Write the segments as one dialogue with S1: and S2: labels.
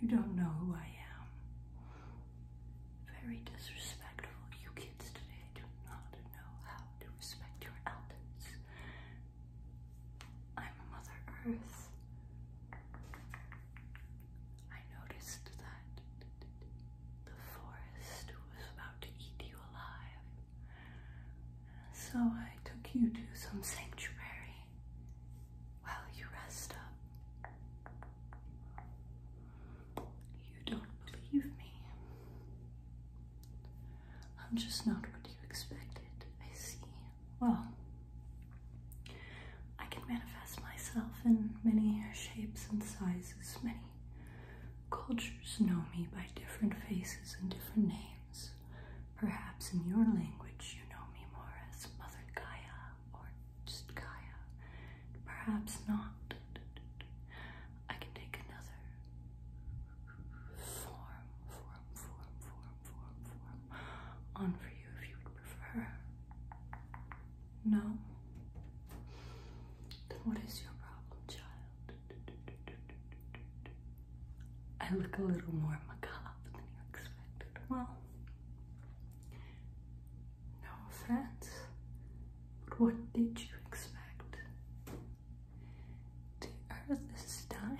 S1: You don't know who I am. Very disrespectful. You kids today do not know how to respect your elders. I'm Mother Earth. I noticed that the forest was about to eat you alive. So I took you to some sanctuary while you rest up. You don't believe me. I'm just not what you expected, I see. Well, I can manifest myself in many shapes and sizes. Many cultures know me by different faces and different names. Perhaps in your language you know me more as Mother Gaia or just Gaia. Perhaps not. I can take another form, form, form, form, form, form on for you if you would prefer. No? Then what is your problem, child? I look a little more macabre than you expected. Well, no offense, but what did you expect? The earth is dying.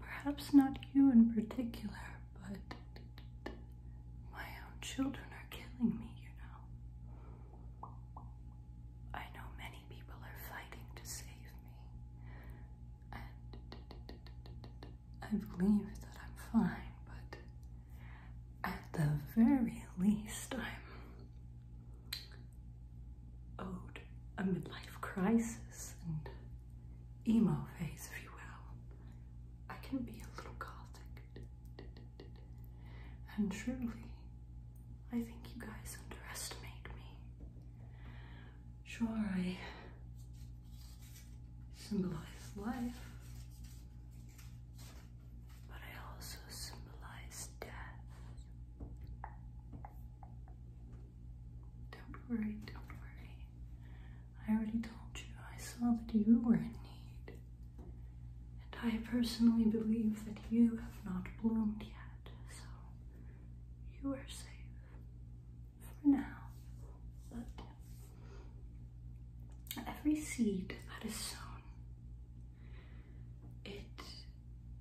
S1: Perhaps not you in particular, but my own children are killing me, you know. I know many people are fighting to save me, and I believe that I'm fine, but at the very least, I'm owed a midlife crisis and emo phase, if you will. I can be a little gothic. And truly, I think you guys underestimate me. Sure, I symbolize life, but I also symbolize death. Don't worry, don't worry. I already told you I saw that you were in need. And I personally believe that you have not bloomed yet, so you are safe. For now. But every seed that is sown, it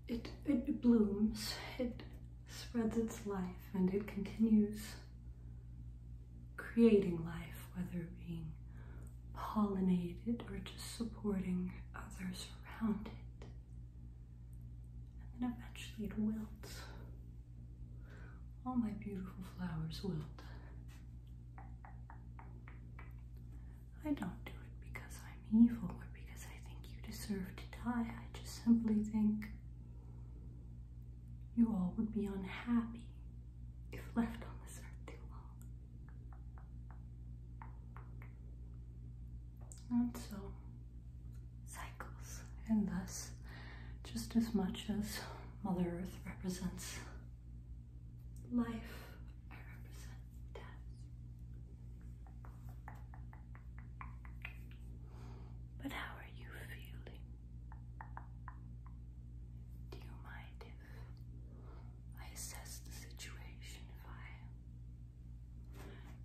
S1: it it blooms, it spreads its life and it continues creating life, whether being pollinated or just supporting others around it. And then eventually it wilts. All my beautiful flowers wilt. I don't do it because I'm evil or because I think you deserve to die. I just simply think you all would be unhappy if left on this earth too And so, cycles, and thus, just as much as Mother Earth represents life, I represent death. But how are you feeling? Do you mind if I assess the situation, if I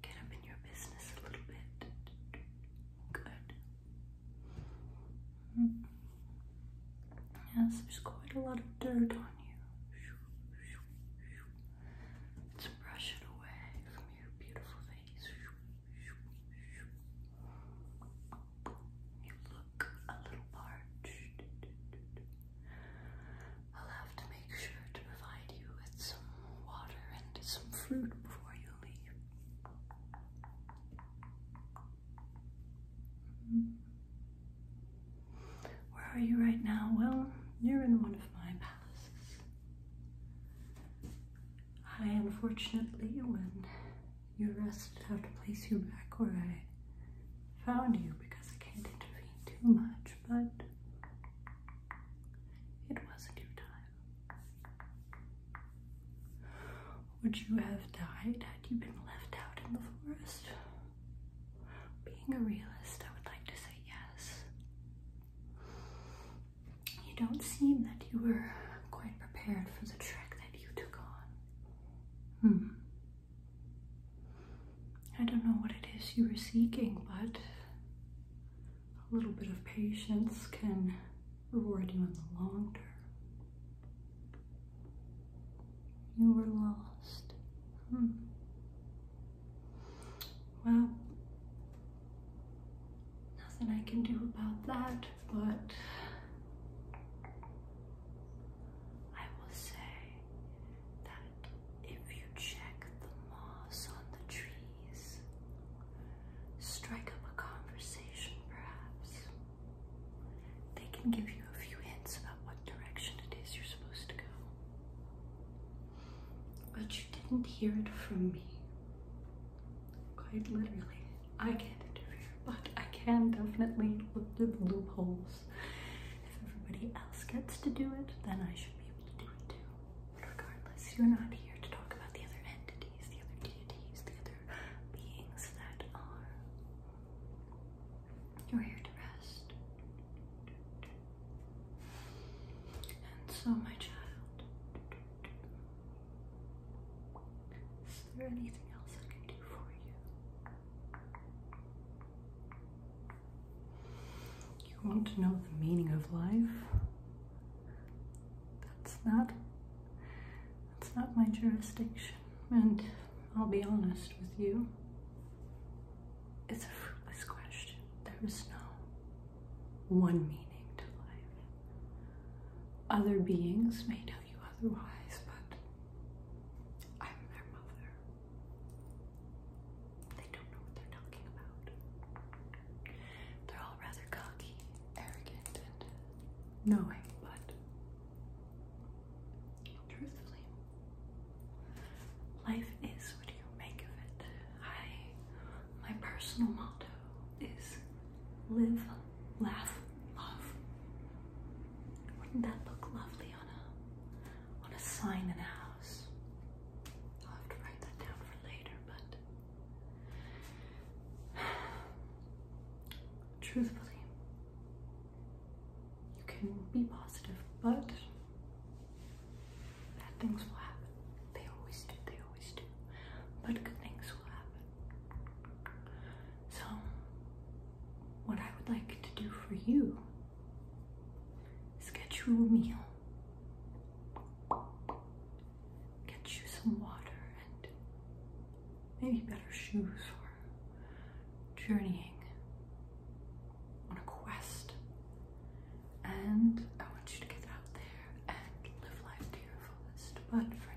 S1: get up in your business a little bit? Good. Hmm. Yes, there's quite a lot of dirt on you. Let's brush it away from your beautiful face. You look a little parched. I'll have to make sure to provide you with some water and some fruit before you leave. Hmm. Where are you right now? Well, you're in one of my palaces. I unfortunately, when you rested, have to place you back where I found you because I can't intervene too much, but it wasn't your time. Would you have died had you been left out in the forest? Being a realist, I would like to say yes. You don't seem that you were quite prepared for the trek that you took on. Hmm. I don't know what it is you were seeking, but a little bit of patience can reward you in the long term. You were lost. Hmm. Well, nothing I can do about that, but I will say that if you check the moss on the trees, strike up a conversation perhaps, they can give you a few hints about what direction it is you're supposed to go. But you didn't hear it from me. Quite literally. I can't interfere, but I can definitely look through the loopholes. If everybody else gets to do it, then I should be able to do it too. But regardless, you're not here to talk about the other entities, the other deities, the other beings that are. You're here to rest. And so, my child, is there anything else I can do for you? You want to know the meaning of life? That's not that's not my jurisdiction. And I'll be honest with you. It's a fruitless question. There is no one meaning to life. Other beings may tell you otherwise, but I'm their mother. They don't know what they're talking about. They're all rather cocky, arrogant, and knowing, but truthfully, life is what you make of it. I, my personal motto is live, laugh, love. Wouldn't that look lovely on a on a sign in a house? I'll have to write that down for later, but truthfully, can be positive, but bad things will happen. They always do, they always do. But good things will happen. So, what I would like to do for you is get you a meal, get you some water, and maybe better shoes for journeying But for